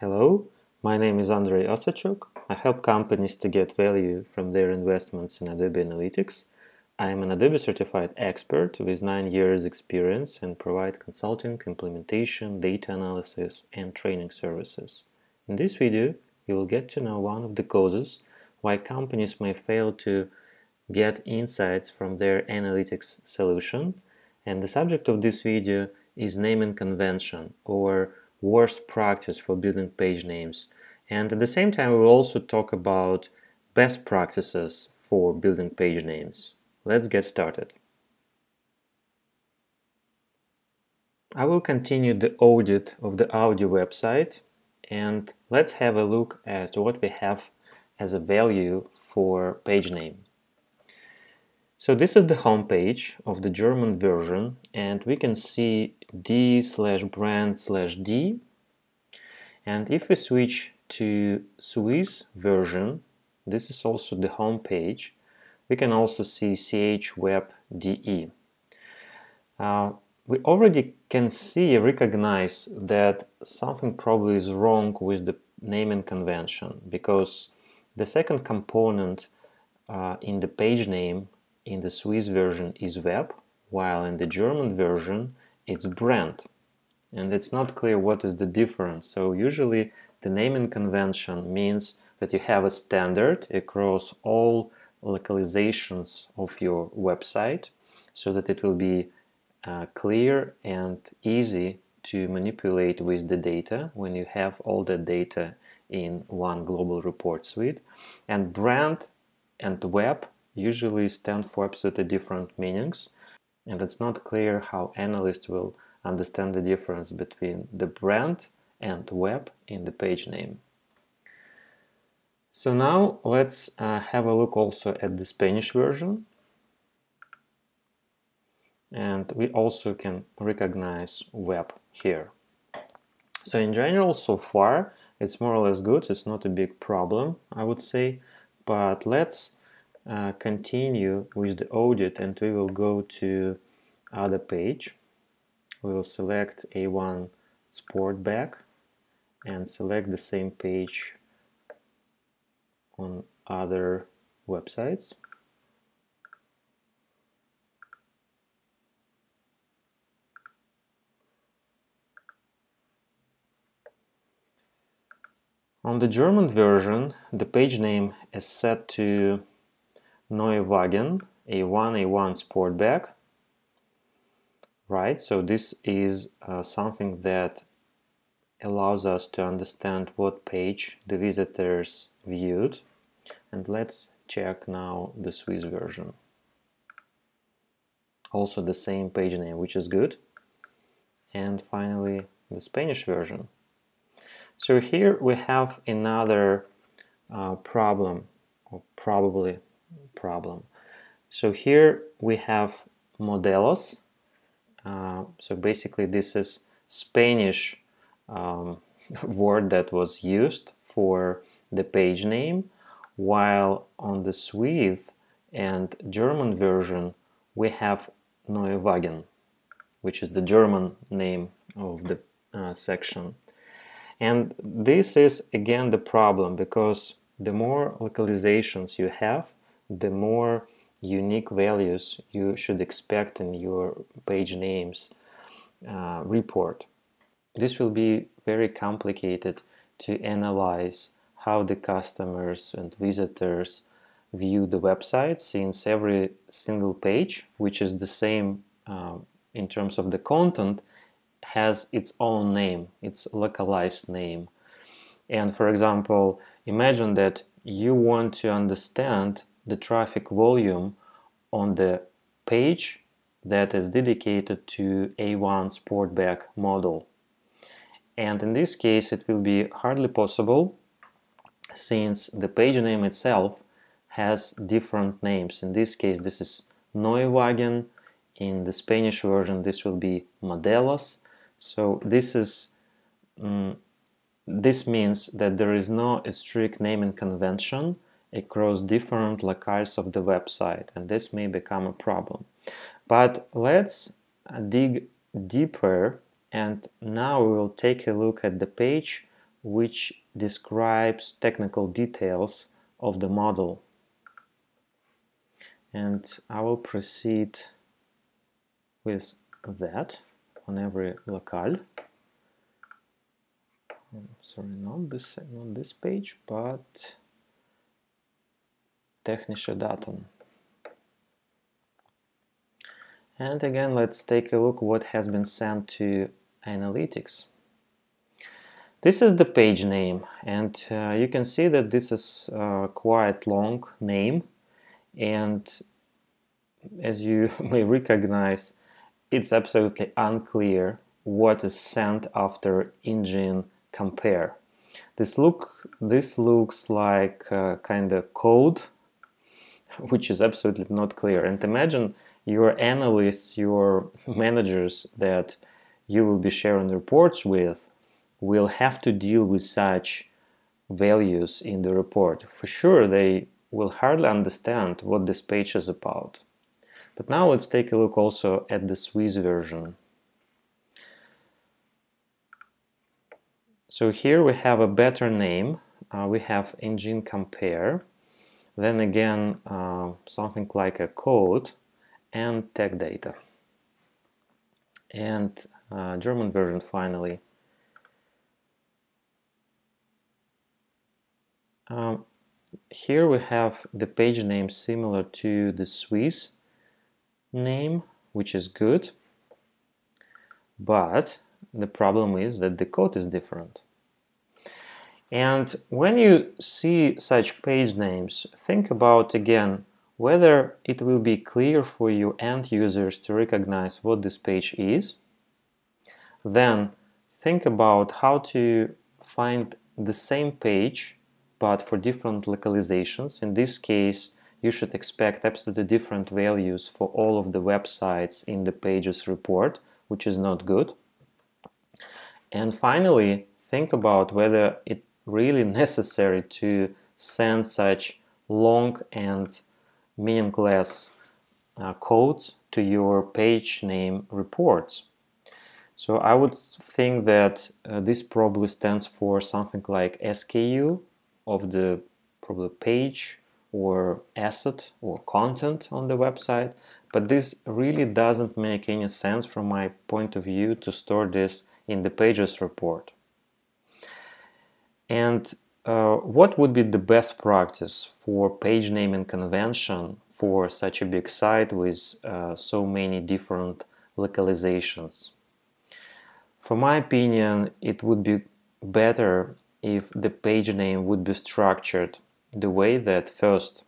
Hello, my name is Andrey Osadchuk. I help companies to get value from their investments in Adobe Analytics. I am an Adobe certified expert with 9 years experience and provide consulting, implementation, data analysis and training services. In this video, you will get to know one of the causes why companies may fail to get insights from their analytics solution. And the subject of this video is naming convention or worst practice for building page names. And at the same time, we will also talk about best practices for building page names. Let's get started. I will continue the audit of the Audi website and let's have a look at what we have as a value for page name. So this is the home page of the German version and we can see d slash brand slash d. And if we switch to Swiss version this is also the home page. We can also see chwebde uh, we already can see recognize that something probably is wrong with the naming convention because the second component uh, in the page name in the Swiss version is web, while in the German version it's brand. And it's not clear what is the difference. So usually the naming convention means that you have a standard across all localizations of your website so that it will be uh, clear and easy to manipulate with the data when you have all the data in one global report suite. And brand and web usually stand for absolutely different meanings and it's not clear how analysts will understand the difference between the brand and web in the page name. So now let's uh, have a look also at the Spanish version and we also can recognize web here. So in general so far it's more or less good, it's not a big problem I would say, but let's uh, continue with the audit and we will go to other page. We will select A1 Sportback and select the same page on other websites. On the German version, the page name is set to Neue Wagen A1 A1 Sportback. Right, so this is uh, something that allows us to understand what page the visitors viewed. And let's check now the Swiss version. Also the same page name, which is good. And finally, the Spanish version. So here we have another uh, problem, or probably problem. So here we have modelos. Uh, so basically this is Spanish um, word that was used for the page name, while on the Swiss and German version we have Neue Wagen, which is the German name of the uh, section. And this is again the problem because the more localizations you have, the more unique values you should expect in your page names uh, report. This will be very complicated to analyze how the customers and visitors view the website since every single page, which is the same uh, in terms of the content, has its own name, its localized name. And for example, imagine that you want to understand the traffic volume on the page that is dedicated to A1 Sportback model. And in this case, it will be hardly possible since the page name itself has different names. In this case, this is Neue Wagen. In the Spanish version, this will be Modelos. So this is um, this means that there is no strict naming convention across different locales of the website and this may become a problem. But let's dig deeper and now we will take a look at the page which describes technical details of the model. And I will proceed with that on every locale. Sorry, not this, not this page, but technische Daten. And again, let's take a look what has been sent to analytics. This is the page name and uh, you can see that this is uh, quite long name and as you may recognize it's absolutely unclear what is sent after engine compare. This look this looks like uh, kind of code which is absolutely not clear and imagine your analysts, your managers that you will be sharing reports with will have to deal with such values in the report. For sure, they will hardly understand what this page is about. But now let's take a look also at the Swiss version. So here we have a better name. Uh, we have engine compare. Then again, uh, something like a code and tech data. And uh, German version finally. Um, here we have the page name similar to the Swiss name, which is good. But the problem is that the code is different. And when you see such page names, think about again whether it will be clear for you end users to recognize what this page is. Then think about how to find the same page but for different localizations. In this case, you should expect absolutely different values for all of the websites in the pages report, which is not good. And finally, think about whether it really necessary to send such long and meaningless uh, codes to your page name reports. So I would think that uh, this probably stands for something like SKU of the probably page or asset or content on the website, but this really doesn't make any sense from my point of view to store this in the pages report. And uh, what would be the best practice for page naming convention for such a big site with uh, so many different localizations? For my opinion, it would be better if the page name would be structured the way that first,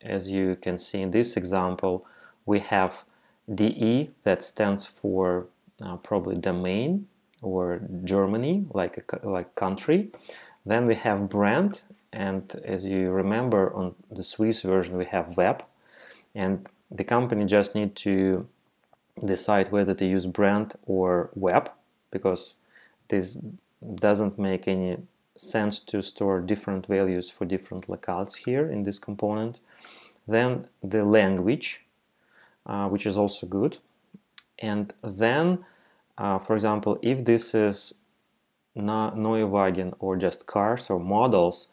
as you can see in this example, we have DE that stands for uh, probably domain or Germany, like a like country. Then we have brand, and as you remember on the Swiss version, we have web, and the company just need to decide whether to use brand or web because this doesn't make any sense to store different values for different locales here in this component. Then the language, uh, which is also good. And then, uh, for example, if this is Neue Wagen or just cars or models,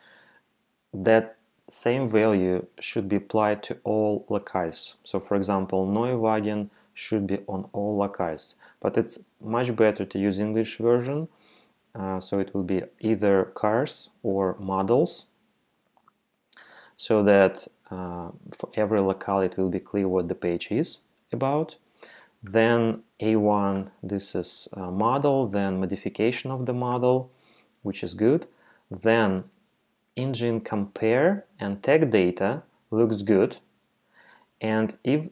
that same value should be applied to all locales. So for example, Neue Wagen should be on all locales, but it's much better to use English version. Uh, so it will be either cars or models so that uh, for every locale it will be clear what the page is about. Then A1, this is model, then modification of the model, which is good. Then engine compare and tech data looks good. And if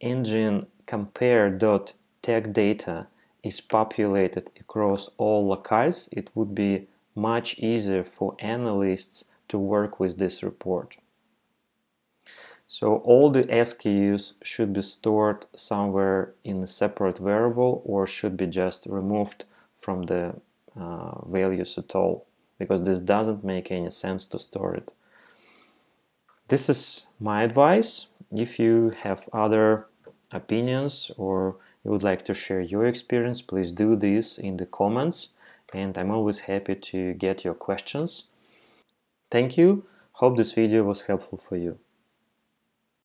engine compare dot tech data is populated across all locales, it would be much easier for analysts to work with this report. So all the SKUs should be stored somewhere in a separate variable or should be just removed from the uh, values at all because this doesn't make any sense to store it. This is my advice. If you have other opinions or you would like to share your experience, please do this in the comments and I'm always happy to get your questions. Thank you. Hope this video was helpful for you.